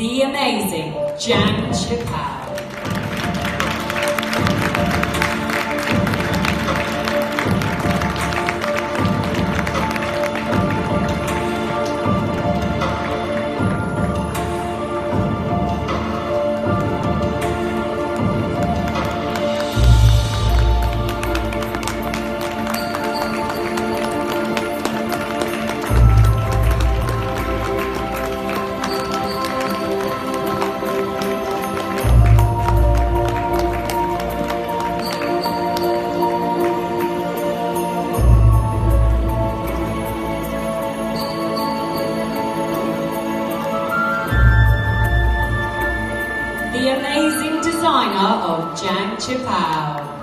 the amazing Jan Chappell. The amazing designer of Jan Chappell.